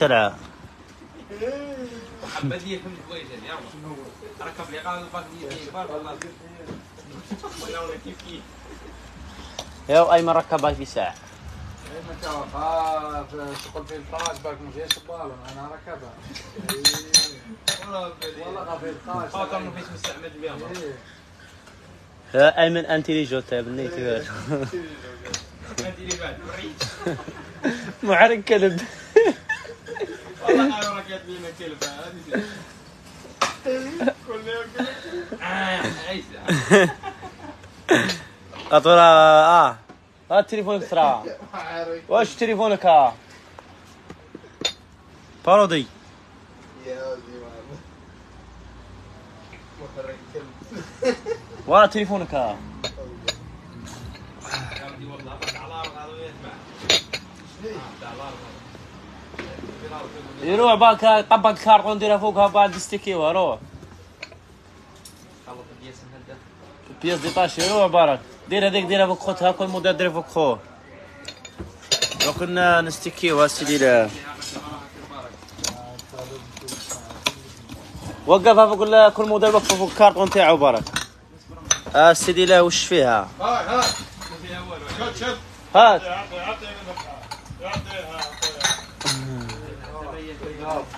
سرعة محمد يفهم كويس يلا ركب لي قال الباك كيف كيف يا ساعة انت خاف تقول في الفراش باك ما فيهاش بالون أنا ركبها والله غا في الفراش خاطر ما فيش مستعمل بها. يا أيمن انتليجنت يا بنيتي معرك كلب والله كل يوم آه أطورا آه. هات تليفونك ترى واش تليفونك ها بارودي ورا تليفونك ها يا ودي والله بعد على الأرض هذا يسمع على الأرض يروح باك طبق كارطون ديرها فوقها بعد ستيكيوها روح. بياس دي طاش يروح بارك. دير هذيك ديرها فوق خوتها كل مدة ديرها فوق خوه لو كنا نستيكيوها سيدي لا. وقفها فوق كل موديل وقفها فوق الكارطون تاعو بارك. آه سيدي لا وش فيها؟ هاي هاي. شد شد هات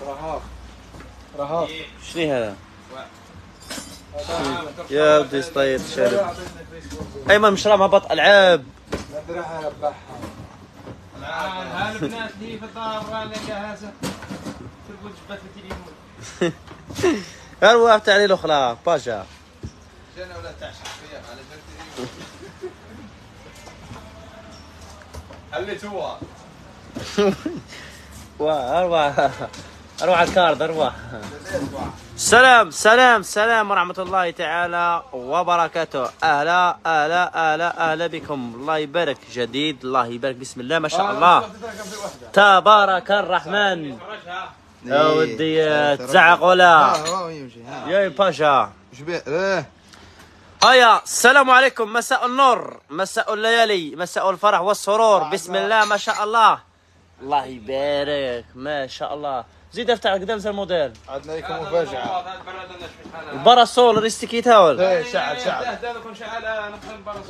رهاب رهاب رهاب شنو هذا؟ يا ودي سطير شارب. أيمن مش راه هبط ألعاب. ندرها يبحها الان هالبنات لي في الدار رانا جاهزة؟ تقول جبت التليفون. أروح تعالي الاخرى باشا جانا ولا تعشق فيها على جنب خليت هو أروح أروح على الكارد أروح. سلام سلام سلام ورحمة الله تعالى وبركاته. أهلا أهلا أهلا أهلا بكم. الله يبارك جديد الله يبارك بسم الله ما شاء الله. تبارك الرحمن. فرجها يا ودي تزعق ولا يمشي ها. يا باشا إيه. هيا السلام عليكم. مساء النور مساء الليالي مساء الفرح والسرور. بسم الله ما شاء الله. الله يبارك ما شاء الله. زيد افتح قدام زي الموديل عندنا لكم مفاجأة. الباراسول ريستيكي تاول إيه شعل شعل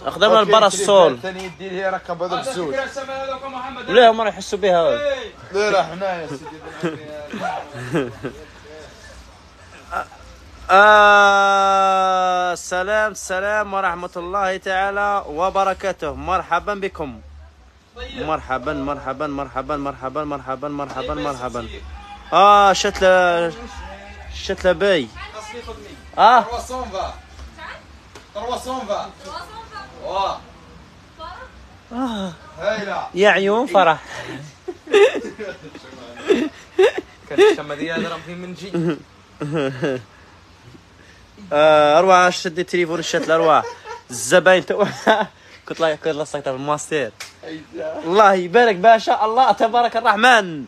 اخدمنا الباراسول ثاني يدي هي ركب هذا الزوج ليه هم راح يحسوا بها. ليه راح هنا يا سيدي. آه سلام سلام ورحمة الله تعالى وبركاته. مرحبا بكم. طيب. مرحبا مرحبا مرحبا مرحبا مرحبا مرحبا مرحبا. آه شتلة شتلة باي اصلي خذني آه. تروا صنفا تروا صنفا واه آه. هايلة يا عيون فرح. كان الشمة دي هذا في من جي أروح شد التليفون الشتلة أروح الزباين تو. كنت لا كنت لصقتها في الماستير. الله يبارك ما شاء الله تبارك الرحمن.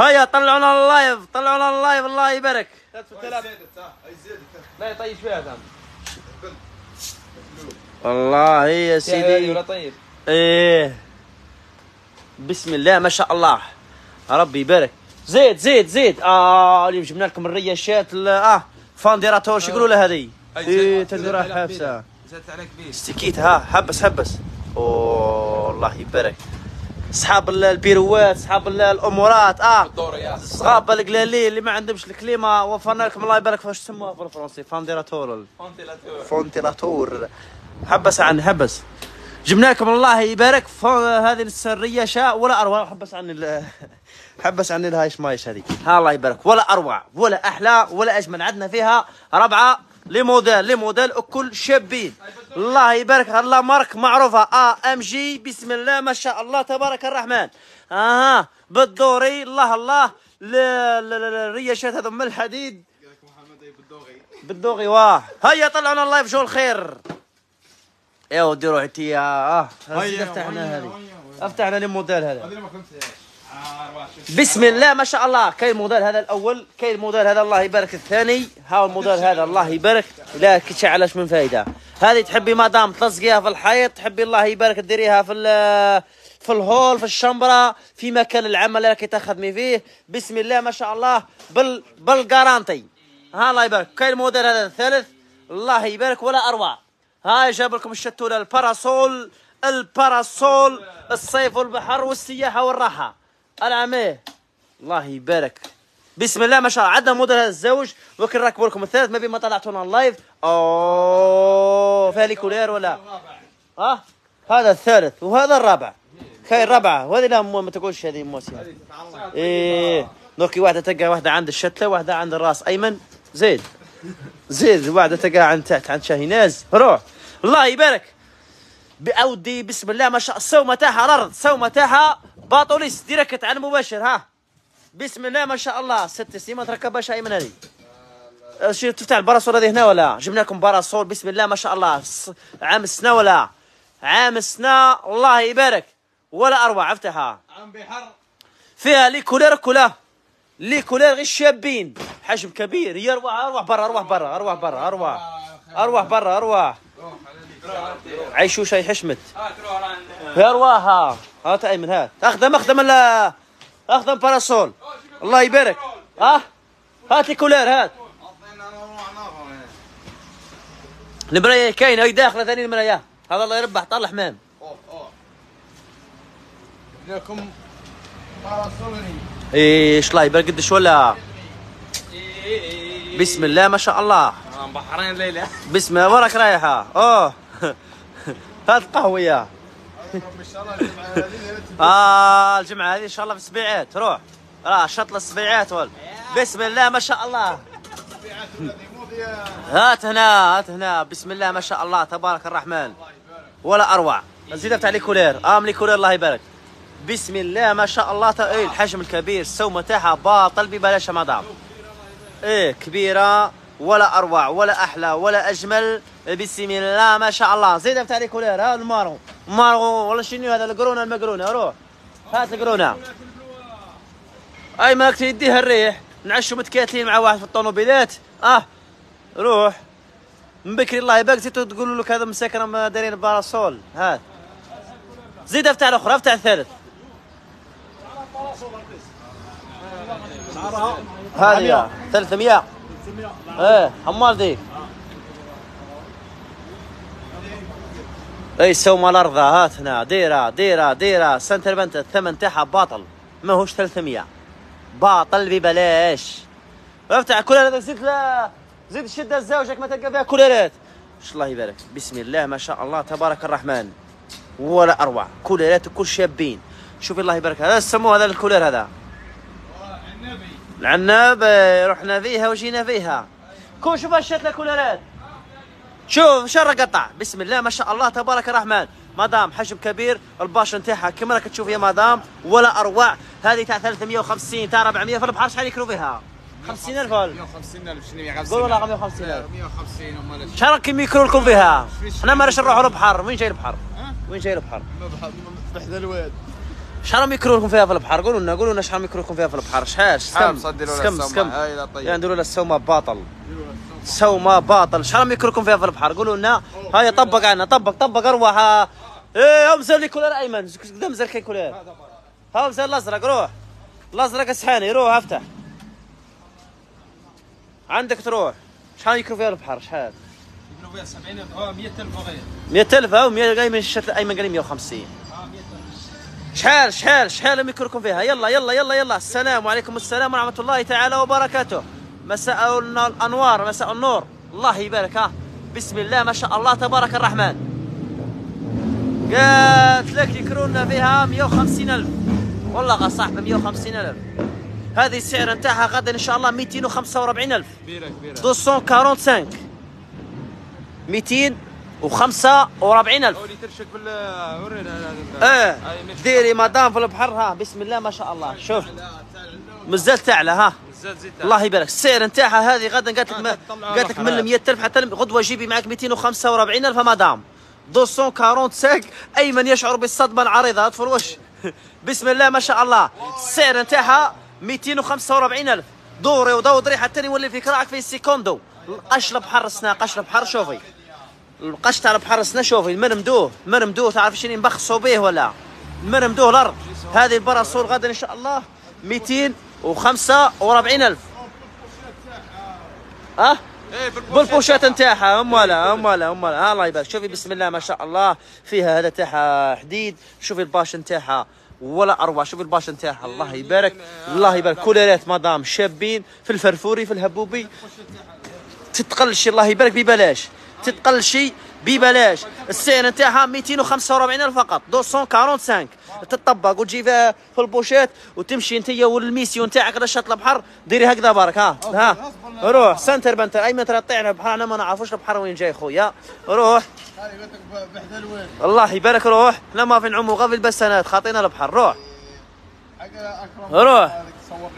هيا طلعونا اللايف طلعونا اللايف الله يبارك. لا يطيش فيها ثام والله يا سيدي. ولا طيب. إيه. بسم الله ما شاء الله. ربي يبارك. زيد زيد زيد. آه اليوم جبنا لكم الرياشات ال- آه فانديراتور شو يقولوا لها هذه؟ إيه تنديرها حابسة. زدت عليك بيه استكيت ها حبس حبس. أوه الله يبارك. أصحاب ال- البيروات أصحاب ال- الأمورات آه. دوري يا صحاب القلالين اللي ما عندهمش ال clima وفرنا لكم الله يبارك فاش تسموها بالفرنسي ventilateur ventilateur ventilateur حبس عن حبس. جبنا لكم الله يبارك هذه ال série شاء ولا أروع. حبس عن. حبس عن الهايش مايش هذه ها الله يبارك. ولا أروع ولا أحلى ولا أجمل. عندنا فيها ربعة. les modèles les modèles كل شابين. الله يبارك الله marque معروفة. ا ام جي بسم الله ما شاء الله تبارك الرحمن. أها بالدوري الله الله. الرياشات هذو من الحديد. بالدوري واه. هيا طلعونا ال live شو الخير؟ يا ودي روح انت يا آه هيا، افتحنا هذه. هيا. افتحنا الموديل هذا. هذه ما فهمتهاش بسم الله ما شاء الله. كاين الموديل هذا الأول كاين الموديل هذا الله يبارك الثاني ها الموديل هذا الله يبارك. لا كتشعلش من فايدة. هذه تحبي مادام تلصقيها في الحيط تحبي الله يبارك ديريها في في الهول في الشمبرة في مكان العمل اللي راكي تخدمي فيه. بسم الله ما شاء الله بال بالجارانتي ها الله يبارك. كاين الموديل هذا الثالث الله يبارك ولا أروع. هاي جاب لكم الشتولة الباراسول الباراسول الصيف والبحر والسياحة والراحة. العميه الله يبارك. بسم الله ما شاء الله. عندنا موديل هذا الزوج. وكن راكبوا لكم الثالث ما بين ما طلعتونا اللايف أوه. فيها لي كولير ولا؟ ها؟ هذا الثالث وهذا الرابع. كاين الرابعة. وهذه لا ما تقولش هذه موسي إيه. دوكي واحدة تلقى واحدة عند الشتله واحدة عند الراس أيمن. زيد. زيد واحدة تلقى عند تحت عند شاهيناز روح. الله يبارك. بأودي بسم الله ما شاء الله. السومه تاعها الأرض السومه تاعها باطوليس ديركت على المباشر ها. بسم الله ما شاء الله. ست سنين ما تركبهاش ايمن هذه. شو تفتح ال parasol هذه هنا ولا؟ جبنا لكم parasol بسم الله ما شاء الله. عام السنة ولا؟ عام السنة. الله يبارك. ولا أروع افتحها عم بحر. فيها les couleurs كلها les couleurs غير شابين. حجم كبير. هي أروح أروح برا أروح برا أروح برا أروح أروح برا أروح عيشوا شي حشمت. آه ارواحها هات أيمن هات أخدم أخدم ال أخدم باراسول. الله يبارك. ها؟ هات لي كولير هات. المرايه كاينة هي داخلة ثاني المرايه هذا الله يربح طال الحمام لكم باراسولني إيش الله يبارك قديش ولا؟ بسم الله ما شاء الله. بحرين ليلة. بسم الله وراك رايحة. أوه. هات هذه آه الجمعة هذه إن شاء الله في السبيعات. روح. آه شطل السبيعات ولا بسم الله ما شاء الله. هات هنا هات هنا. بسم الله ما شاء الله تبارك الرحمن. ولا أروع. زيد افتح les couleurs. ام les couleurs الله يبارك. بسم الله ما شاء الله. ت... إيه الحجم الكبير السومه تاعها باطل ببلاش مدام إيه كبيرة. ولا أروع ولا أحلى ولا أجمل. بسم الله ما شاء الله. زيد أفتح لي كولير هذا المارو مارو. والله شنو هذا؟ القرونة المقرونة. روح. هات القرونة. أي ما كنت يديها الريح نعشوا متكاتلين مع واحد في الطوموبيلات آه. روح. من بكري الله يبارك. زيتوا تقولوا لك هذا مساكن ما دايرين باراسول. هات. زيد أفتح الاخرى أفتح الثالث. هذه يا. 300 إيه حمال ديك اي سوما الأرض هات هنا. ديرة ديرة ديرة. سنتر بنت الثمن تاعها باطل. ما هوش 300 باطل ببلاش. افتح كل هذا زيد لا. زيد شدة زوجك ما تلقى فيها كوليرات إيش الله يبارك. بسم الله ما شاء الله. تبارك الرحمن. ولا أروع. كوليرات كل شابين. شوف الله يبارك. هذا سموه هذا الكولير هذا. العناب رحنا فيها وجينا فيها. كون شوف هالشت الكوليرات شوف شر قطع بسم الله ما شاء الله تبارك الرحمن. مدام حجم كبير الباش نتاعها كما راك تشوف يا مدام ولا أروع. هذه تاع 350 تاع 400 في البحر شحال يكروا فيها؟ 50000 ولا 150000 شنو 150 قول والله 150,000. 150 امال شحال راكم يكروا لكم فيها؟ إحنا ما راش نروحوا البحر. وين جاي البحر؟ وين جاي البحر؟ بحذا الواد. شحال لكم فيها في البحر؟ قولوا لنا قولوا لنا شحال لكم فيها في البحر. شحال؟ شحال؟ سكم سكم السومة؟ سكم هاي طيب. يا نديروا لها السومة باطل. سومة باطل. شحال لكم فيها في البحر؟ قولوا لنا. هيا طبق عنا طبق طبق ارواح ها. إيه هم زال les couleurs أيمن. قدام زال كاين couleur. ها زال الأزرق. روح. الأزرق أسحاني. روح أفتح. عندك تروح. شحال يكروا فيها البحر؟ شحال؟ يقولوا فيها 70 آه 100000 وغير 100000 أو 100 جاي من الشتل أيمن قال لي 150 شحال شحال شحال ميكروكم فيها. يلا يلا يلا يلا. السلام عليكم. السلام ورحمة الله تعالى وبركاته. مساء الانوار مساء النور. الله يبارك. ها بسم الله ما شاء الله تبارك الرحمن. قالت لك يكرونا فيها 150 ألف. والله غا صاحبي 150 ألف. هذه السعر نتاعها غدا إن شاء الله 245 ألف. كبيرة كبيرة. 245 245 ألف. اللي ترشك بال ورينا إيه. ديري مدام في البحر ها بسم الله ما شاء الله. شوف. مازال تعلى ها. الله يبارك. السعر نتاعها هذه غدا قالت لك تطلعوا قالت لك. من 100000 حتى غدوة جيبي معك 245 ألف مدام. 245 ايمن يشعر بالصدمة العريضة اطفي الوش بسم الله ما شاء الله. السعر نتاعها 245 ألف. دوري ودوري حتى يولي فيك راعك في سيكوندو. القش البحر السنا قش البحر شوفي. القش تاع البحر السنا شوفي المن مدوه المن مدوه تعرف شنو نبخصوا به ولا؟ مرمدوه الأرض. هذه الباراسول غدا إن شاء الله 245 ألف. أه؟ إيه بالبوشات نتاعها امالها امالها امالها الله يبارك. شوفي بسم الله ما شاء الله فيها هذا تاعها حديد. شوفي ال bâche نتاعها ولا أروع. شوفي ال bâche نتاعها الله يبارك. الله يبارك. كوليرات مدام شابين في الفرفوري في الهبوبي. تتقلشي الله يبارك. ببلاش. تتقلشي ببلاش. السعر نتاعها 245 ألف فقط. 245 تطبق وتجي فيها في البوشات وتمشي انت والميسيو نتاعك على شط البحر ديري هكذا بارك ها ها. روح سنتر بنتر. أي متر طيعنا البحر أنا ما نعرفوش البحر وين جاي خويا. روح. الله يبارك روح. لا ما في نعوموا غير في البسانات خاطينا البحر. روح. روح.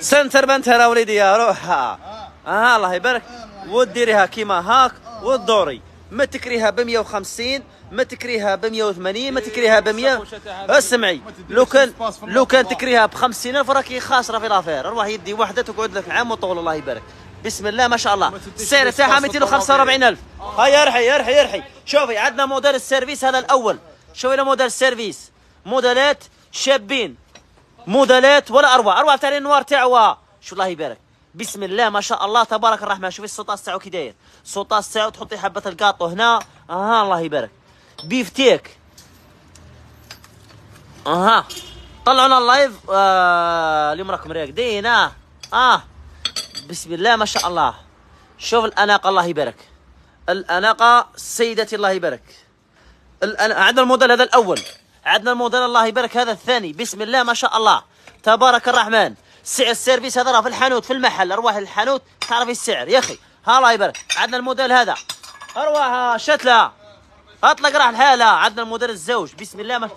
سنتر بنتر يا وليدي يا روح. ها ها الله يبارك. وديريها كيما هاك وتدوري. ما تكريها ب 150 ما تكريها ب 180 ما تكريها ب 100 اسمعي لو كان لو كان تكريها ب 50000 راكي خاسرة في l'affaire روح يدي وحدة تقعد لك عام وطول الله يبارك. بسم الله ما شاء الله. السعر تاعها 245000 هيا ارحي ارحي ارحي. شوفي عندنا موديل ال service هذا الأول. شوفي له موديل ال service. موديلات شابين. موديلات ولا أروع. أروع تاع ال noir تاعو. شو الله يبارك. بسم الله ما شاء الله تبارك الرحمن. شوفي ال sous-tasse تاعو كي داير ال sous-tasse تاعو تحطي حبة القاطو هنا. أها الله يبارك. بيفتيك أها. طلعونا ال live. آه اليوم راكم راقدين. آه. آه. بسم الله ما شاء الله. شوف الأناقة الله يبارك. الأناقة سيدتي الله يبارك. الأن... عندنا الموديل هذا الأول. عندنا الموديل الله يبارك هذا الثاني. بسم الله ما شاء الله. تبارك الرحمن. سعر ال service هذا راه في الحانوت في المحل أروح الحانوت تعرفي السعر. يا أخي ها الله يبارك. عندنا الموديل هذا. أروح شتلة. أطلق راح الحالة. عندنا الموديل الزوج. بسم الله ما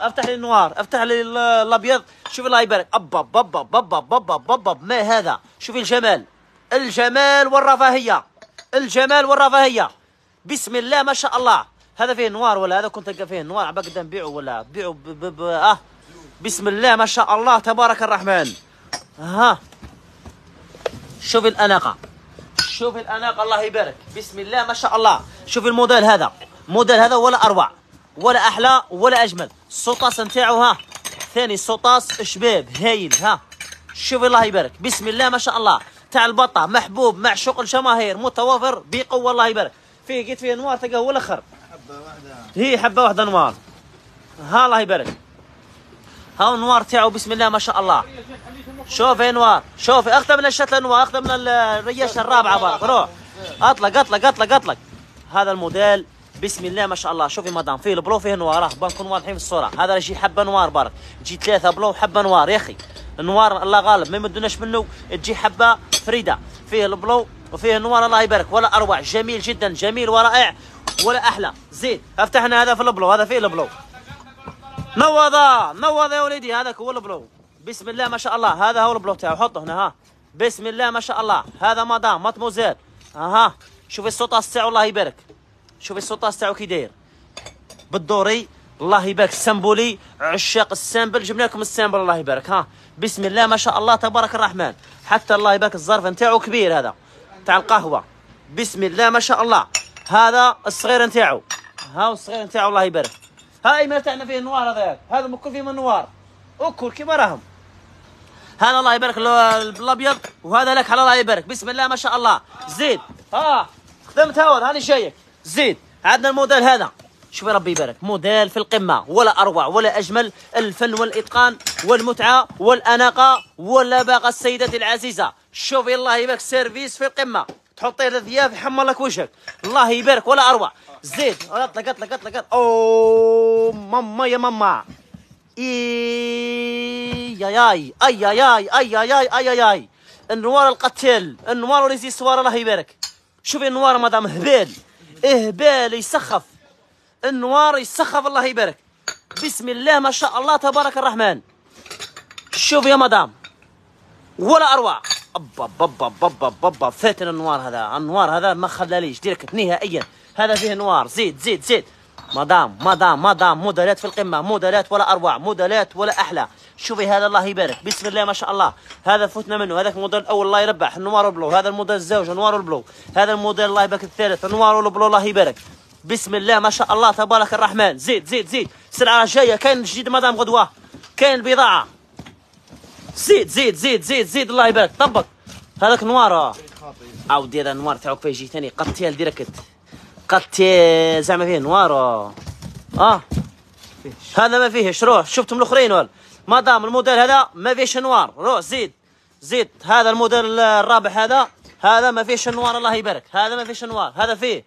أفتح لي النوار. أفتح لي ال- الأبيض. شوف الله يبارك. ابا بابا بابا بابا بابا ما هذا؟ شوفي الجمال. الجمال والرفاهية. الجمال والرفاهية. بسم الله ما شاء الله. هذا فيه نوار ولا هذا كنت تلقى فيه نوار؟ عباك بيعوا ولا؟ بيعوا ب ب ب آه. بسم الله ما شاء الله. تبارك الرحمن. ها. شوفي الأناقة. شوفي الأناقة الله يبارك. بسم الله ما شاء الله. شوفي الموديل هذا. موديل هذا ولا أروع ولا أحلى ولا أجمل. السوطاس نتاعو ها. ثاني سوطاس شباب هايل ها. شوفي الله يبارك. بسم الله ما شاء الله. تاع البطة محبوب معشوق الجماهير متوافر بقوة الله يبارك. فيه قلت فيه نوار تلقاه هو الأخر. هي حبة واحدة نوار. ها الله يبارك. ها النوار تاعو بسم الله ما شاء الله. شوفي نوار شوفي اخذ من الشتله نوار اخذ من ال- الرياشه الرابعة بارك روح أطلق أطلق أطلق أطلق. هذا الموديل بسم الله ما شاء الله. شوفي مدام فيه ال bleu فيه noir. راه بنكون واضحين في الصورة. هذا يجي حبة noir بارك تجي ثلاثة bleu وحبه noir. يا أخي ال noir الله غالب. ما يمدوناش منه تجي حبة فريدة. فيه ال bleu وفيه ال noir الله يبارك. ولا أروع جميل جدا. جميل ورائع ولا أحلى. زيد أفتحنا هذا في ال bleu هذا فيه ال bleu. نوضة نوضة يا وليدي هذاك هو ال bleu بسم الله ما شاء الله هذا هو ال bleu تاعو. حطه هنا ها. بسم الله ما شاء الله هذا مدام ماتموزيل أها. شوفي السوطاس تاعو الله يبارك. شوفي السوطاس تاعو كي داير. بالدوري الله يبارك. السامبولي عشاق السامبل جبنا لكم السامبل الله يبارك ها. بسم الله ما شاء الله تبارك الرحمن. حتى الله يبارك الظرف نتاعو كبير هذا تاع القهوة. بسم الله ما شاء الله هذا الصغير نتاعو. ها الصغير نتاعو الله يبارك. هاي ما تاعنا فيه النوار هذاك. هذا مكل فيه من النوار أكل كيما راهم هذا الله يبارك الأبيض وهذا لك على الله يبارك. بسم الله ما شاء الله. زيد. ها خدمت هاود هذه جايك زيد عندنا الموديل هذا. شوفي ربي يبارك. موديل في القمة ولا أروع ولا أجمل. الفن والإتقان والمتعة والأناقة ولا باقة السيدتي العزيزة. شوفي الله يبارك service في القمة. تحطي له ثياب يحمر لك وجهك الله يبارك ولا أروع. زيد اطلق اطلق اطلق أوه ماما يا ماما. إي يا ياي أي يا ياي أي يا ياي أي يا ياي. النوار القتال النوار وليزي سوار الله يبارك. شوفي النوار مدام هبال اهبال يسخف. النوار يسخف الله يبارك. بسم الله ما شاء الله تبارك الرحمن. شوف يا مدام. ولا أروع. ابا بابا بابا بابا. فاتن النوار هذا. النوار هذا ما خلاليش. ديركت نهائيا هذا فيه نوار. زيد زيد زيد. مدام مدام مدام. موديلات في القمة. موديلات ولا أروع. موديلات ولا أحلى. شوفي هذا الله يبارك. بسم الله ما شاء الله. هذا فتنا منه. هذاك الموديل الأول الله يربح. نوار ال bleu. هذا الموديل الزوج. نوار ال bleu. هذا الموديل الله يبارك الثالث. نوار ال bleu الله يبارك. بسم الله ما شاء الله. تبارك الرحمن. زيد زيد زيد. السلعه جاية. كاين جديد مدام غدوة. كاين البضاعة. زيد زيد زيد زيد زيد الله يبارك طبق. هذاك نوار آه. عاودي هذا نوار تاعك فيه جيتني قطيال direct قطي زعما فيه نوار آه. آه. هذا ما فيهش روح شفتم الأخرين ولا مادام الموديل هذا ما فيهش نوار. روح زيد زيد هذا الموديل الرابع هذا هذا ما فيهش نوار الله يبارك. هذا ما فيهش نوار هذا فيه.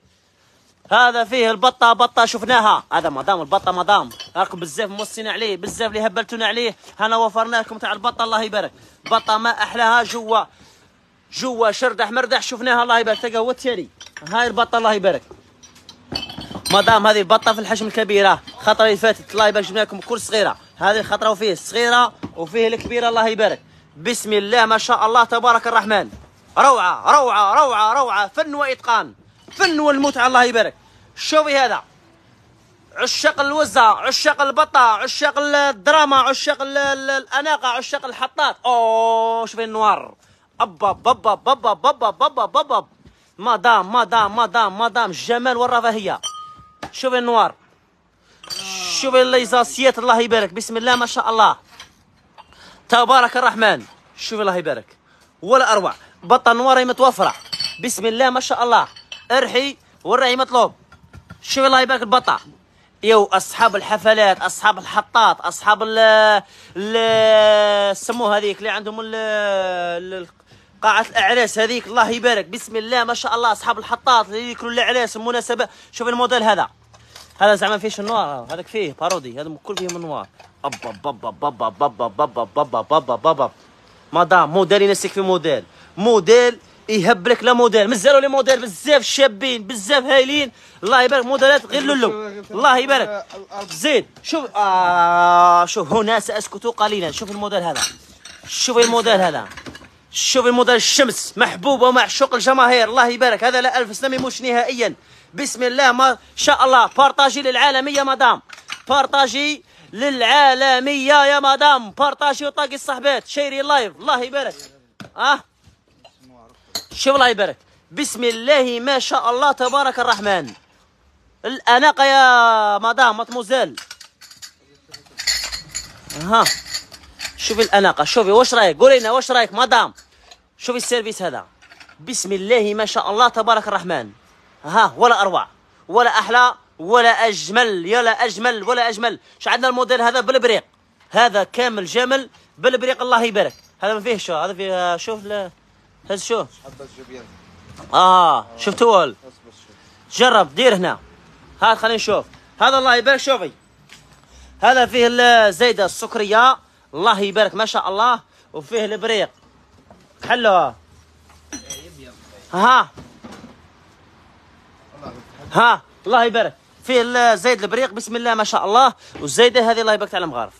هذا فيه البطة بطة شفناها. هذا مدام البطة مدام. راكم بزاف موصين عليه بزاف اللي هبلتونا عليه. هنا وفرنا لكم تاع البطة الله يبارك. بطة ما أحلاها جوا جوا شردح مردح شفناها الله يبارك. تلقى هو التالي هاي البطة الله يبارك. مدام هذه البطة في الحجم الكبيرة. خطرة اللي فاتت الله يبارك جبنا لكم كل صغيرة. هذه الخطرة وفيه الصغيرة وفيه الكبيرة الله يبارك. بسم الله ما شاء الله تبارك الرحمن. روعة روعة روعة روعة. فن وإتقان. فن والمتعة الله يبارك. شوفي هذا عشاق الوزة عشاق البطة عشاق الدراما عشاق ال- ال- الأناقة عشاق الحطات أوه شوفي النوار أبا بابا بابا بابا بابا بابا مدام مدام مدام مدام الجمال والرفاهية شوفي النوار شوفي الليزاسيات الله يبارك بسم الله ما شاء الله تبارك الرحمن شوف الله يبارك ولا اروع بطه نواري متوفره بسم الله ما شاء الله ارحي والرعي مطلوب شوف الله يبارك البطه يو اصحاب الحفلات اصحاب الحطات اصحاب ال ال سموه هذيك اللي عندهم ال قاعة الأعراس هذيك الله يبارك بسم الله ما شاء الله أصحاب الحطات اللي ياكلوا الأعراس المناسبة شوف الموديل هذا هذا زعما فيش النوار هذاك فيه بارودي هذا كل فيه من نوار ابا بابا بابا بابا بابا بابا بابا بابا مدام موديل ينسك في موديل موديل يهب لك لا موديل مازالوا لي موديل بزاف شابين بزاف هايلين. الله يبارك موديلات غير لولو. الله يبارك. زيد شوف آه شوف هنا ساسكت قليلا. شوف الموديل هذا. شوف الموديل هذا. شوف الموديل الشمس محبوب ومعشوق الجماهير. الله يبارك. هذا لا ألف سنة مش نهائيا. بسم الله ما شاء الله. partagez للعالمية مدام. partagez للعالمية يا مدام. partagez و taguez الصحبات. شيري live. الله يبارك. آه. شوف الله يبارك. بسم الله ما شاء الله تبارك الرحمن. الأناقة يا مدام مطموزيل ها شوفي الأناقة شوفي واش رأيك؟ قولي لنا واش رأيك مدام؟ شوفي ال service هذا. بسم الله ما شاء الله تبارك الرحمن. ها ولا أروع ولا أحلى ولا أجمل يلا أجمل ولا أجمل. ش عندنا الموديل هذا؟ بالبريق. هذا كامل جمل بالبريق الله يبارك. هذا ما فيه شو؟ هذا فيه شوف هذا شو؟ حبة جبيان آه اصبر شوي جرب دير هنا. هات خلينا نشوف. هذا الله يبارك شوفي هذا فيه الزيدة السكرية. الله يبارك ما شاء الله. وفيه البريق. حلوها ها. ها الله يبارك. فيه الزيد البريق بسم الله ما شاء الله. والزيدة هذه الله يبارك على مغارف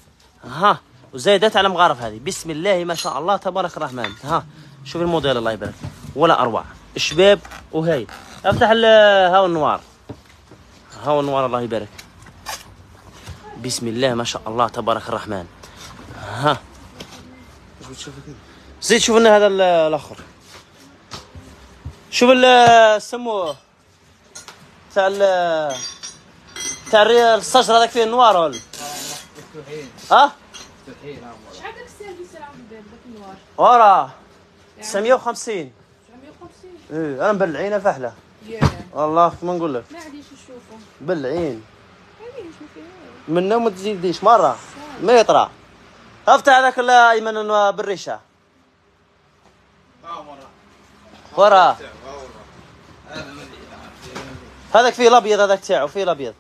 ها وزيدات على مغارف هذه. بسم الله ما شاء الله تبارك الرحمن. ها. شوف الموديل الله يبارك. ولا أروع. شباب وهي أفتح ال- هاو النوار. هاو النوار الله يبارك. بسم الله ما شاء الله تبارك الرحمن. ها. زيد شوف لنا هذا ال- الآخر. شوف ال- سموه. تاع ال- تاع الشجره هذاك فيه النوار ولا مفتوحين. ها؟ مفتوحين. شحال داك السيرفيس اللي عند ذاك النوار؟ وراه 950 950 إيه أنا بالعين فحله ياه. والله كما نقول لك. ما عاديش نشوفه بالعين ما منه ما تزيديش مرة. ما يطرى. افتح هذاك الايمن بالريشة. وراه هذاك فيه الأبيض هذاك تاعو فيه الأبيض.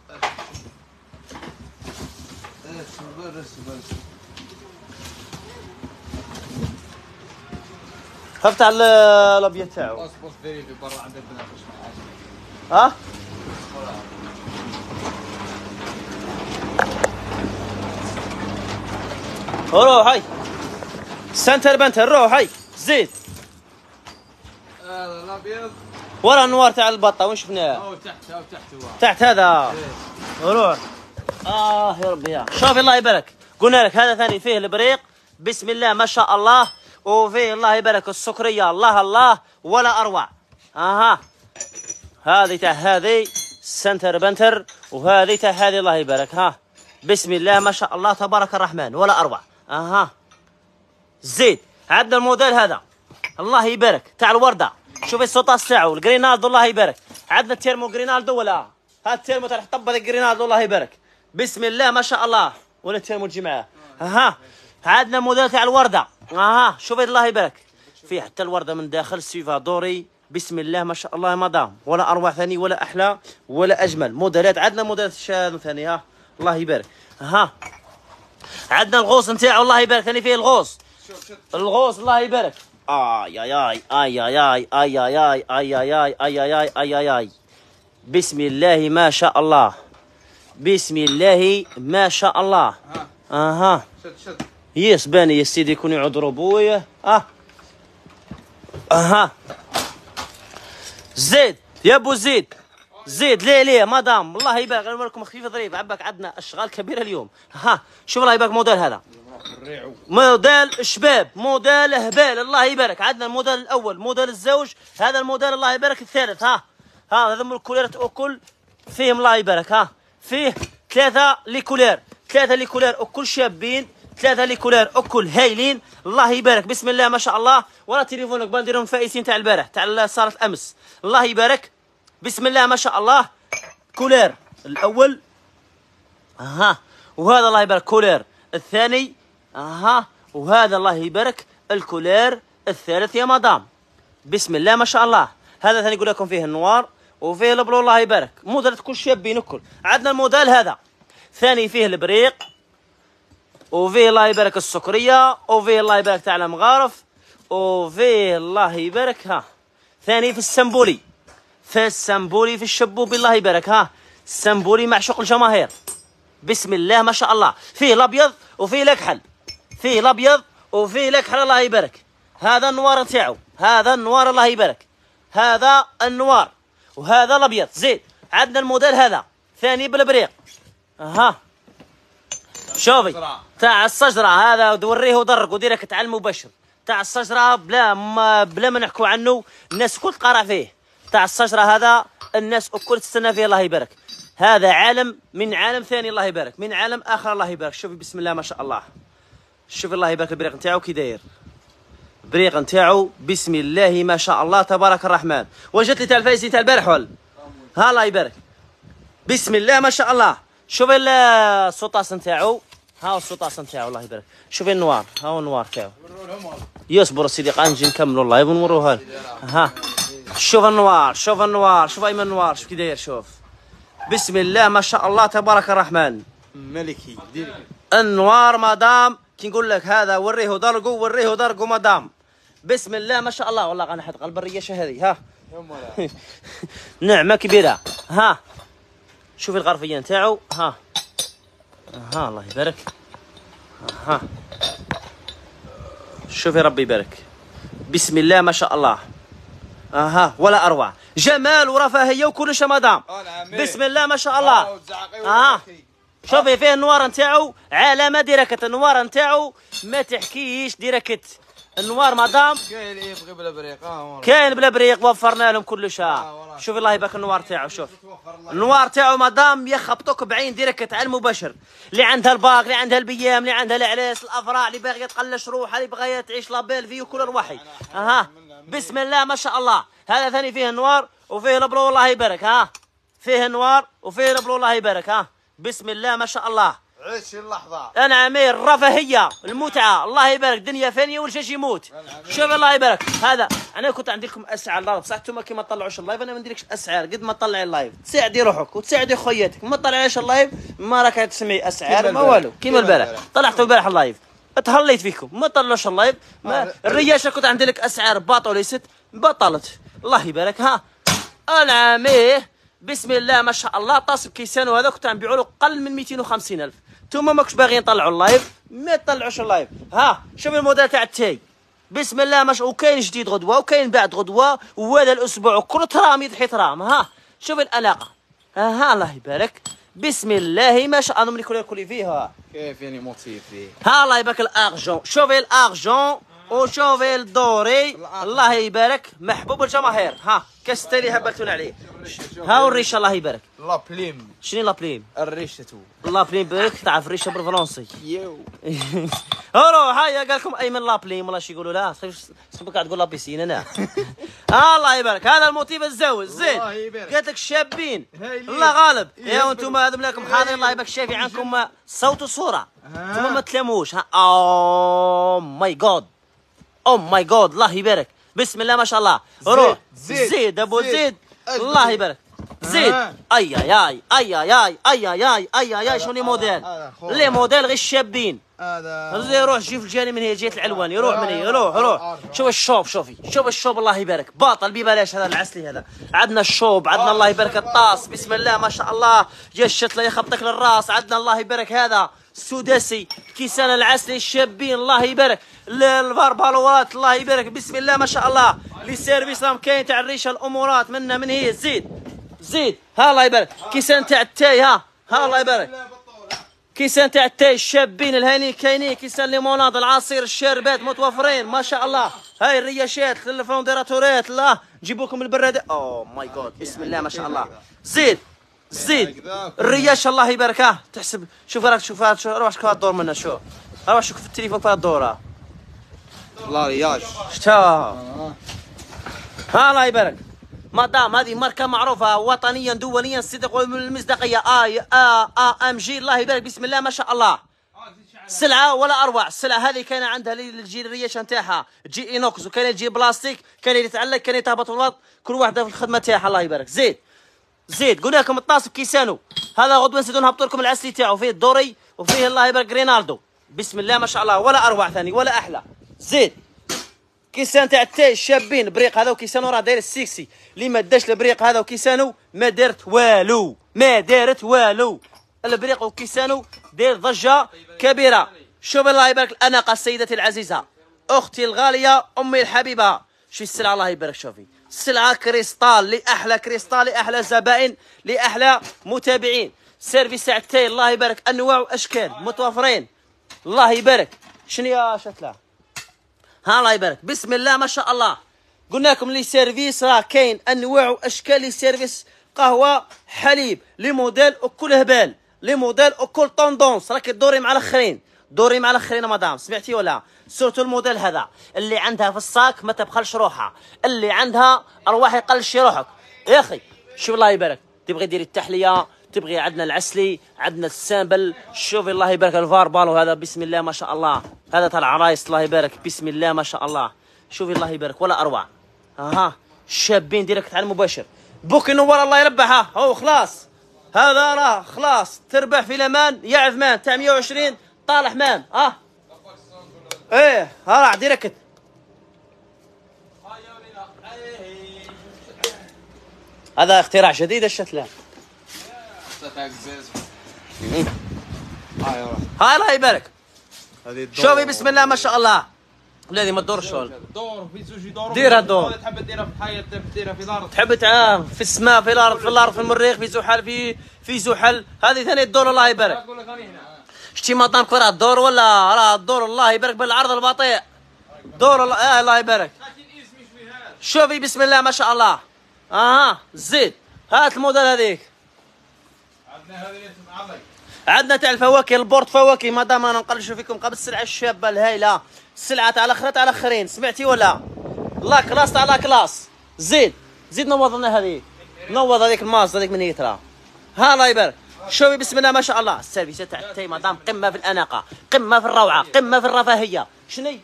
اصبر اصبر افتح ال- الابيض تاعو اصبر برا عندك ها؟ روح هاي. سنتر بنتر روح هاي. زيد. هذا الابيض. ورا النوار تاع البطة وين شفناه؟ أو تحت أو تحت هو. تحت هذا. روح. آه يا ربي يا. شوف الله يبارك. قلنا لك هذا ثاني فيه البريق. بسم الله ما شاء الله. وفيه الله يبارك السكرية. الله الله. ولا أروع. أها. هذه تاع هذه. سنتر بنتر. وهذه تا هذه. الله يبارك. ها. بسم الله ما شاء الله تبارك الرحمن. ولا أروع. أها. زيد. عندنا الموديل هذا. الله يبارك. تاع الوردة. شوفي ال sous-tasse تاعو الجرينالدو الله يبارك. عندنا ال thermo جرينالدو ولا؟ هذا التيرمو تاع الحطب هذا الجرينالدو الله يبارك. بسم الله ما شاء الله. ولا التيرمو الجماعة. ها عندنا الموديل تاع الوردة. أها شوفي الله يبارك في حتى الورده من داخل سيفا دوري بسم الله ما شاء الله مدام ولا اروع ثاني ولا أحلى ولا اجمل موديلات عندنا موديلات شاذ ثاني ها الله يبارك ها عندنا الغوص نتاعو الله يبارك ثاني فيه الغوص الغوص الله يبارك اي اي اي اي اي اي اي اي اي اي اي اي اي بسم الله ما شاء الله بسم الله ما شاء الله ها أها شد شد يس باني يا سيدي يكون يعود بويه آه. أها. زيد يا أبو زيد. زيد ليه ليه؟ مدام الله يبارك أنا لكم خفيف ظريف عباك عندنا أشغال كبيرة اليوم. ها شوف الله يبارك موديل هذا. موديل شباب موديل هبال الله يبارك. عندنا الموديل الأول موديل الزوج. هذا الموديل الله يبارك الثالث. ها. ها هذا من الكوليرات أكل. فيهم الله يبارك. ها. فيه ثلاثة les couleurs. ثلاثة les couleurs أكل شابين. ثلاثة les couleurs أكل هايلين. الله يبارك. بسم الله ما شاء الله. ورا تليفونك قبل نديرهم فائسين تاع البارح تاع صارت أمس. الله يبارك. بسم الله ما شاء الله. couleur الأول. أها. وهذا الله يبارك. couleur الثاني. أها. وهذا الله يبارك. ال couleur الثالث يا مدام. بسم الله ما شاء الله. هذا ثاني يقول لكم فيه النوار وفيه ال bleu الله يبارك. موديل كل شابين الكل عندنا الموديل هذا. ثاني فيه البريق. وفيه الله يبارك السكرية وفيه الله يبارك تاع المغارف وفيه الله يبارك ها ثاني في السنبولي في السنبولي في الشبوب الله يبارك ها السنبولي معشوق الجماهير. بسم الله ما شاء الله. فيه الأبيض وفيه الأكحل فيه الأبيض وفيه الأكحل الله يبارك. هذا النوار تاعو هذا النوار الله يبارك. هذا النوار وهذا الأبيض زيد عندنا الموديل هذا ثاني بالبريق. أها شوفي تاع الشجره هذا توريه ودرك وديرك على المباشر. تاع الشجره بلا ما بلا ما نحكوا عنه الناس الكل تقرأ فيه. تاع الشجره هذا الناس الكل تستنى فيه الله يبارك. هذا عالم من عالم ثاني الله يبارك. من عالم آخر الله يبارك. شوفي بسم الله ما شاء الله. شوفي الله يبارك البريق نتاعو كي داير. البريق نتاعو بسم الله ما شاء الله تبارك الرحمن. وجدت لي تاع الفايسي تاع البارح ولا؟ ها الله يبارك. بسم الله ما شاء الله. شوفي ال- ال sous-tasse نتاعو ها هو ال sous-tasse نتاعو الله يبارك. شوفي النوار ها هو النوار تاعو. يصبر سيدي قاعد نجي نكملوا ال live ونوروها. ها. شوف النوار شوف النوار شوف أيمن النوار شوف كي داير شوف. بسم الله ما شاء الله تبارك الرحمن. ملكي النوار مدام كي نقول لك هذا وريه درقه وريه درقه مدام. بسم الله ما شاء الله. والله غنحط قلب الريشه هذه ها. نعمة كبيرة ها. شوفي الغرفيه نتاعو ها. ها الله يبارك. ها. شوفي ربي يبارك. بسم الله ما شاء الله. أها ولا أروع. جمال ورفاهية وكلش مدام. بسم الله ما شاء الله. آه شوفي فيه النوار نتاعو. علامة direct النوار نتاعو. ما تحكيش direct النوار مدام كاين يبغي بلا بريق. آه والله. كاين بلا بريق وفرنا لهم كل شيء. شوف الله يبارك النوار تاعو شوف. النوار تاعو مدام يخبطوك بعين direct على المباشر. اللي عندها الباق اللي عندها ال BEM اللي عندها العريس الأفراح اللي باغيه تقلش روحها اللي باغيه تعيش la belle vie كل الوحي أها. بسم الله ما شاء الله. هذا ثاني فيه النوار وفيه ال bleu الله يبارك ها. فيه النوار وفيه ال bleu الله يبارك ها. بسم الله ما شاء الله. عيش اللحظة. أنا عمير الرفاهيه المتعة. الله يبارك دنيا فانيه والجيش يموت. شوف الله يبارك. هذا أنا كنت عندي لكم اسعار بصح أنتم كي ما تطلعوش ال live أنا ما نديركش أسعار. قد ما تطلعي ال live تساعدي روحك وتساعدي خوياتك. ما تطلعيش ال live ما راك تسمعي أسعار. ما والو كيما البارح. طلعتوا البارح اللايف. تهليت فيكم. ما طلعوش اللايف. ما الرياشة كنت عندي لك أسعار باطل ليست بطلت. الله يبارك. ها العاميه بسم الله ما شاء الله. طاسب كيسان وهذا كنت نبيعوا له قل من 250 ألف. أنتم ماكش باغيين تطلعوا اللايف؟ ما تطلعوش اللايف. ها شوف الموديل تاع التاي بسم الله ما شاء وكاين جديد غدوة وكاين بعد غدوة وهذا الأسبوع كل ترام يضحي ترام. ها شوف الاناقه ها, ها الله يبارك. بسم الله ما شاء الله من كل كل فيها كيف يعني موتيف فيه ها الله يبارك الأرجون. شوفي الأرجون. وشوفي الدوري. الله يبارك. محبوب الجماهير. ها كاس التالي هبلتونا عليه. ها الريشه الله يبارك. لا بليم شنو لا بليم الريشة لا بليم بك تعرف الريشه بالفرنسي يو. روح هيا قال لكم أيمن لا بليم ولا شي يقولوا؟ لا سبك قاعد تقول لا بيسين أنا آه الله يبارك. هذا الموتيف الزوج. زين. قالت لك شابين. الله غالب. يا. وأنتم هذم لكم حاضرين الله يبارك. شافي عنكم صوت وصورة. أنتم ما تلموش. ها. اوه ماي جاد أو ماي جاد الله يبارك بسم الله ما شاء الله روح زيد. زيد ابو زيد. الله يبارك زيد آه. اي اي اي اي اي اي اي اي اي اي اي شنو لي موديل. لي موديل غير الشابين هذا زي يروح شوف الجاني من هي جهه العلوان يروح من هي يروح يروح شوف الشوب شوفي شوف الشوب الله يبارك باطل ببلاش هذا العسلي هذا عندنا ال chope عندنا الله يبارك الطاس بسم الله ما شاء الله جا الشتله يخبطك للراس عندنا الله يبارك هذا السداسي كيسان العسلي الشابين الله يبارك. ال- الفاربالوات الله يبارك. بسم الله ما شاء الله. les services راهم كاين تاع الريشه الأمورات منا من هي زيد. زيد ها الله يبارك. كيسان تاع التاي ها. ها الله يبارك. كيسان تاع التاي الشابين الهاني كاينين. كيسان limonade العصير الشربات متوفرين ما شاء الله. هاي الرياشات الفونديراتورات لا جيبوكم البراد اوه ماي جاد بسم الله ما شاء الله. زيد زيد الرياش الله يبارك تحسب. شوف راك شوف شو- روح شوف الدور منا شو. روح شوف في التليفون في هاد الدور ها. الله رياش. شتا. ها الله يبارك. مدام هذه ماركة معروفة وطنيا دوليا صدق والمصداقية. اي آ آ أم جي. الله يبارك. بسم الله ما شاء الله. سلعة ولا أروع. السلعة هذه كان عندها اللي تجي الريشه نتاعها. تجي inox وكان تجي بلاستيك كان يتعلق كان يتهبط في كل واحدة في الخدمة تاعها الله يبارك. زيد زيد قلنا لكم الطاس بكيسانو. هذا غدوة نزيدو نهبطوا لكم العسلي تاعو فيه ال doré وفيه الله يبارك رينالدو. بسم الله ما شاء الله ولا أروع ثاني ولا أحلى. زيد كيسان تاع التاي الشابين بريق هذا وكيسانو راه داير ال succès. اللي ما داش البريق هذا وكيسانو ما دارت والو ما دارت والو. البريق وكيسانو داير ضجة كبيرة. شوف الله يبارك الأناقة سيدتي العزيزة. أختي الغالية أمي الحبيبة. شو السلعه الله يبارك شوفي. السلعه كريستال لأحلى كريستال لأحلى زبائن لأحلى متابعين. service تاع الله يبارك. أنواع وأشكال متوفرين. الله يبارك. شنو يا شتلة؟ ها الله يبارك. بسم الله ما شاء الله. قلنا لكم les services راه كاين أنواع وأشكال les services قهوة حليب les modèles وكل هبال les modèles وكل tendance راك دوري مع الآخرين. دوري مع الأخرين مدام سمعتي ولا؟ surtout ال modèle هذا اللي عندها في ال sac ما تبخلش روحها اللي عندها أرواح يقلش روحك. يا أخي شوف الله يبارك تبغي ديري التحلية تبغي عندنا العسلي عندنا ال simple شوفي الله يبارك ال verre ballon هذا بسم الله ما شاء الله. هذا تاع العرايس الله يبارك بسم الله ما شاء الله. شوفي الله يبارك ولا أروع. أها شابين ديريكت على المباشر. بوكي نور الله يربحها هو خلاص. هذا راه خلاص تربح في الأمان يا عثمان تاع 120 طالع حمام آه إيه ها راه ديريكت هذا اختراع جديد قزاز هاي الله يبارك. شوفي بسم الله ما شاء الله. الذي ما تدورش شغل دور في زوج دور ديرها. تحب ديرها في الحياة تحب ديرها في الأرض تحب تعام في السماء في الأرض في الأرض في المريخ في زحل في في زحل. هذه ثاني الدور الله يبارك. أقول لك هنا شتي مطعم كرة الدور ولا راه الدور الله يبارك بالعرض البطيء دور الله آه الله يبارك. شوفي بسم الله ما شاء الله. أها زيد. هات الموديل هذيك. عندنا تاع الفواكه ال porte فواكه. ما دام أنا نقلشوا فيكم قبل السلعة الشابه الهايلة. السلعة تاع الاخرى تاع الآخرين. سمعتي ولا؟ la classe تاع la classe. زيد. زيد نوض لنا هذيك. نوض هذيك الماس هذيك من هي ترى ها الله يبارك. شوفي بسم الله ما شاء الله. السيرفيسات تاع التاي مدام قمة في الأناقة قمة في الروعة قمة في الرفاهية. شني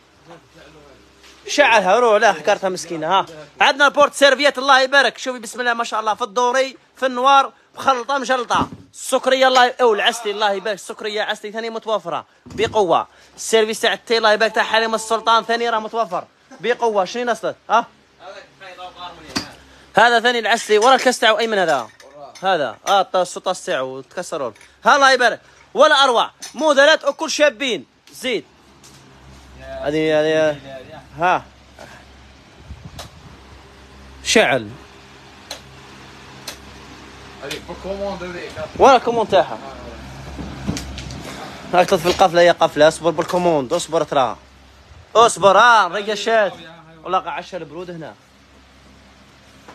شعلها روح لا حكرتها مسكينة ها. عندنا ال porte-serviettes الله يبارك. شوفي بسم الله ما شاء الله في الدوري في النوار مخلطه مجلطة. السكريه الله أو العسلي الله يبارك. السكريه عسلي ثاني متوفرة بقوة. السيرفيس تاع التي الله يبارك تاع حريم السلطان ثاني راه متوفر بقوة. شنو نصلت ها. هذا ثاني العسلي ورا الكاس تاعو أيمن هذا؟ هذا. آه تكسروا ها الله يبارك. ولا أروع. موديلات وكل شابين. زيد. هذه هذه ها. شعل. ولا الكوموند تاعها. هاك في القفلة يا قفلة. اصبر بالكوموند. اصبر ترى. اصبر ها ريشات والله قاع عشر البرود هنا.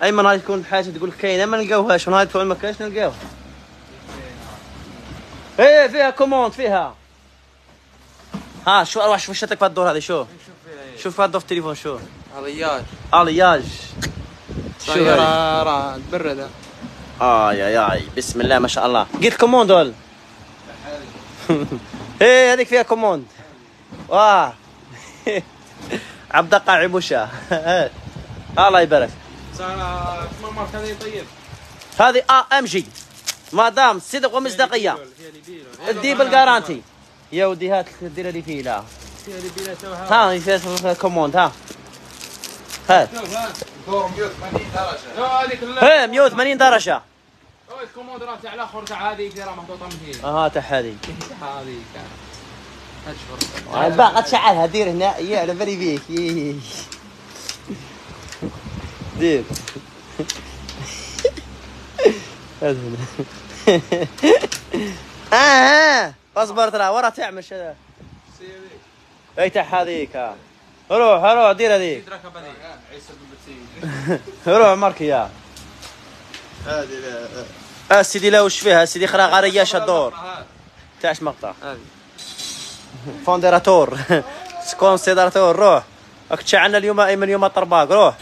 ايمن هاي تكون حاجة تقول لك كاينة ما نلقاوهاش من هاي تكون ما كاينش نلقاوها. إيه فيها كوموند فيها. ها شو أروح شوف وشتك في الدور هذه؟ شو؟ شوف في الدور في التليفون شو؟ ألياج. ألياج. شو راه تبرد اي اي اي بسم الله ما شاء الله. قلت كوموند ولا إيه هذيك فيها كوموند. واه. عبد قاعي مشا الله يبارك. ما هذه طيب هذه آه ام جي ما دام صدق ومصداقية. دي بالجارانتي يا ودي هات دير لي فيه لا. فيها ليبيرو توها ها فيها كوموند ها. هات. دور 180 درجه لا هذيك إيه 180 درجة. الكومود راه تاع الآخر تاع هذيك راه محطوطه من هنا آه هات هذه. هذيك اشهر باقي تشعلها دير هنا يا على بالي بيك. دير. هذا. آه آه. اصبر ترى ورا تعمل هذا أي تاع هذيك ها روح روح دير هذيك. روح مارك اياه هذه آه سيدي لا وش فيها؟ سيدي خرا غرياش الدور تاعش مقطع؟ فونديراتور. كونسيدراتور روح. راك تشعلنا اليوم ايمن يوم الطرباق روح.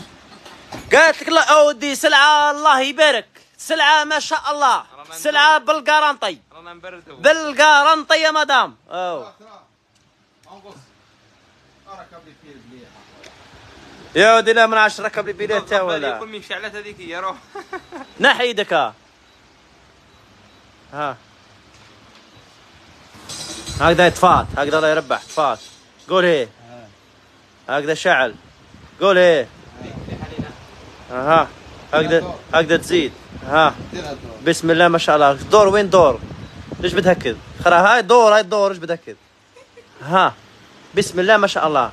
قالت لك لا أودي سلعة الله يبارك. سلعة ما شاء الله. سلعة بالقرنطي. رانا نبردو بالقرنطي يا مدام. أو يا ودي لا من عشرة ركب لي بيليت تا ولا يكون من شعلات هذيك يا روح. نحي يدك ها. ها هكذا يتفات هكذا الله يربح تفات. قول هي هكذا شعل. قول هي ها هكذا هكذا تزيد. ها بسم الله ما شاء الله. دور وين دور؟ ليش بتهكد خرا هاي دور هاي دور إيش بتهكد ها بسم الله ما شاء الله.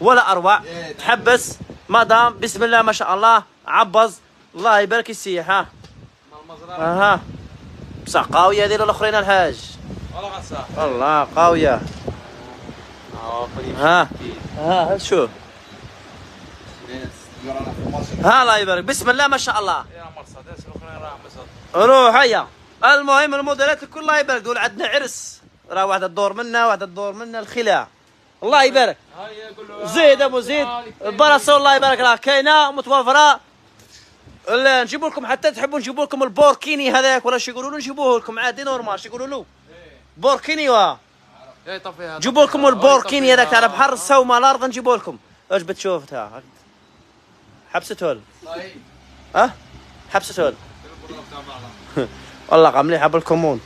ولا أروع. تحبس. ما دام بسم الله ما شاء الله. عبز. الله يبارك يسيح ها. ها بصح قاوية هذه الاخرين الحاج. والله قاوية. ها. ها شو؟ الله يبارك بسم الله ما شاء الله. راه روح هيا. المهم الموديلات الكل الله يبارك دول عندنا عرس. راه واحد الدور منا واحد الدور منا الخلاع الله يبارك زيد أبو زيد. البرصه الله يبارك لها كاينة متوفرة. لا نجيبوا لكم حتى تحبوا نجيبوا لكم البوركيني هذاك ولا شو يقولوا له؟ نجيبوه لكم عادي normal. شو يقولوا له؟ بوركيني واه اي طفيها جيبوا لكم البوركيني هذاك تاع بحر السومه الأرض نجيبوا لكم. إيش بتشوفتها ولا طيب. ها؟ ولا والله قام مليحه بالكوموند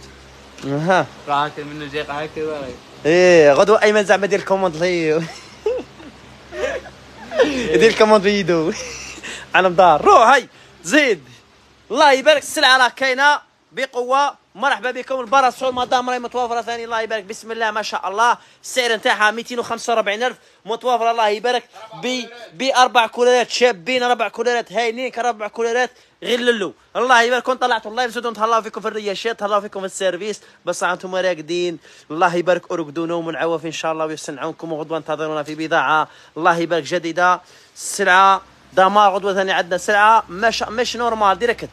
ها. راه هكا منه جاي هكا إيه غدوه ايمن زعما يدير الكوموند لي. يدير الكوموند بيدو. على مدار. روح هاي. زيد. الله يبارك. السلعه راه كاينة بقوة. مرحبا بكم البرص شو المدام راهي متوفره ثاني الله يبارك بسم الله ما شاء الله. السعر نتاعها 245000 متوفره الله يبارك ب بأربع كولرات شابين أربع كولرات هايلين كربع كولرات غير للو. الله يبارك كون طلعتوا ال live زودوا تهلاو فيكم في الرياشات تهلاو فيكم في ال service. بس أنتم راقدين الله يبارك ارقدوا نوم ونعوف إن شاء الله ويحسن عونكم وغدوة انتظرونا في بضاعة. الله يبارك جديدة السلعه دمار غدوة ثانية عندنا سلعة مش مش normal direct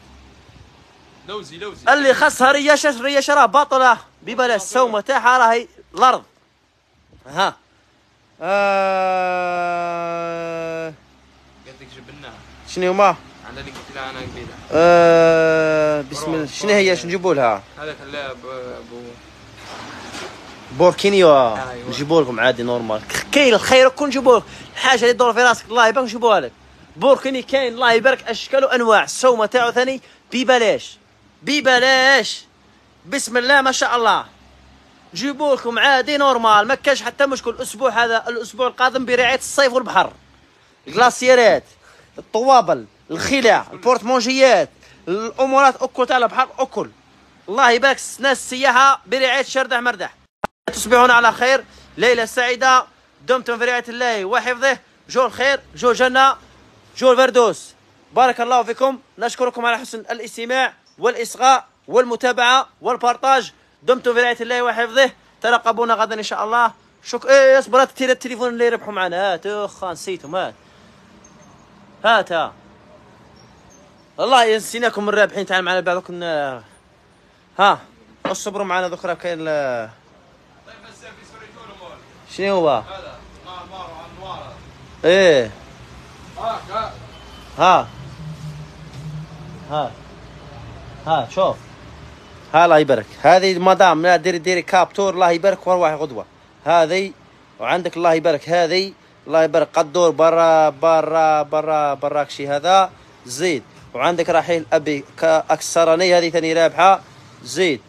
l'usine l'usine. اللي خصها رياشه الرياشه راه باطله ببلاش السومه تاعها راهي الأرض. ها. آه... قالت لك جبناها. شنو هما؟ عندنا اللي قلت لها أنا قبيلة. آه... بسم الله. شنو هي؟ شنو نجيبوا لها؟ هذاك لا ب- بو بوركينيو. أيوة. نجيبوا لكم عادي normal. كاين الخير كون نجيبوا لك الحاجة اللي تدور في راسك الله يبارك نجيبوها لك. بوركيني كاين الله يبارك أشكال وأنواع. السومه تاعو ثاني ببلاش. ببلاش. بسم الله ما شاء الله. جيبوا لكم عادي normal. ما كاش حتى مشكل. الأسبوع هذا الأسبوع القادم برعاية الصيف والبحر. الجلاسيرات الطوابل الخلاع البورتمونجيات الأمورات أكل تاع البحر أكل. الله يبارك ناس السياحه برعاية شردح مردح تصبحون على خير. ليلة سعيدة. دمتم في رعاية الله وحفظه. جو الخير جو الجنة جو الفردوس. بارك الله فيكم. نشكركم على حسن الاستماع. والإصغاء والمتابعة وال partage دمتم في رعاية الله وحفظه. ترقبونا غدا إن شاء الله. شك إيه اصبر التليفون اللي يربحوا معنا. هات اخ نسيتهم هات هات ها والله نسيناكم الرابحين. تعال معنا بعضكم ها اصبروا معنا ذكرى كاين سوريتون مول شنو هو؟ إيه. ها ها. ها. ها شوف. ها الله يبارك. هذه مدام لا ديري ديري كابتور الله يبارك وارواح غدوة. هذه وعندك الله يبارك هذه الله يبارك قدور برا برا برا براكشي هذا زيد. وعندك رحيل أبي اكسرني هذه ثاني رابحة زيد.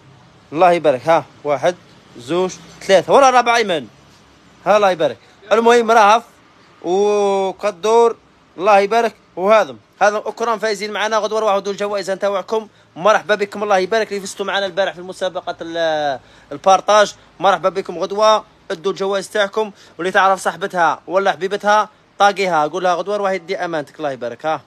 الله يبارك ها واحد زوج ثلاثة. ولا رابع أيمن. ها الله يبارك. المهم راهف وقدور الله يبارك وهذا هذا أكرم فايزين معنا غدوة دول الجوائز تاعكم مرحبا بكم. الله يبارك اللي فزتوا معنا البارح في مسابقة ال- البارطاج. مرحبا بكم غدوة. ادوا الجوائز تاعكم. واللي تعرف صاحبتها ولا حبيبتها طاقيها. قول لها غدوة روح يدي أمانتك. الله يبارك. ها.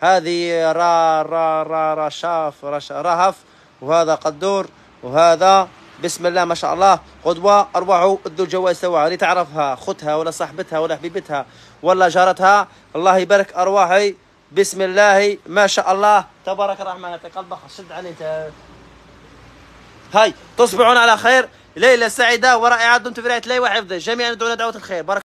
هذه را را را را شاف را رهف وهذا قدور. وهذا بسم الله ما شاء الله. قدوة أرواحوا. ادوا الجوائز توا اللي تعرفها خدها ولا صاحبتها ولا حبيبتها ولا جارتها الله يبارك أرواحي. بسم الله ما شاء الله. تبارك الرحمن قلبك شد عليه هاي تصبحون على خير. ليلة سعيدة ورائعة دمتم في رعاية الله وحفظه. جميعا ندعو دعوة الخير. بارك